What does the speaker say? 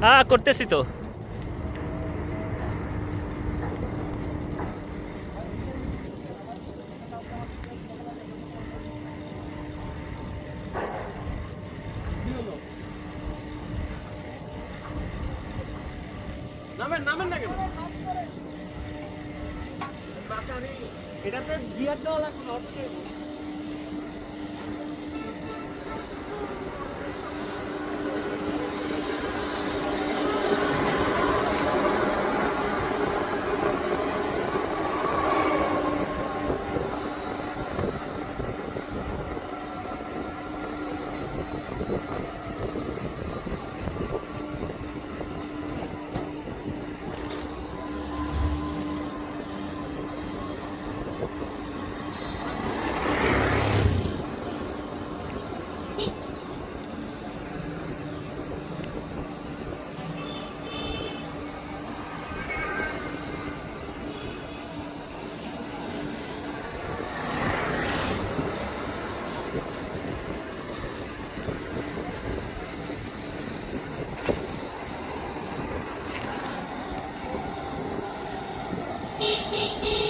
হ্যাঁ করতেছি তো। নামেন নামেন না কেন? এটাতে গিয়ার দেওয়া অটো Beep, beep, beep.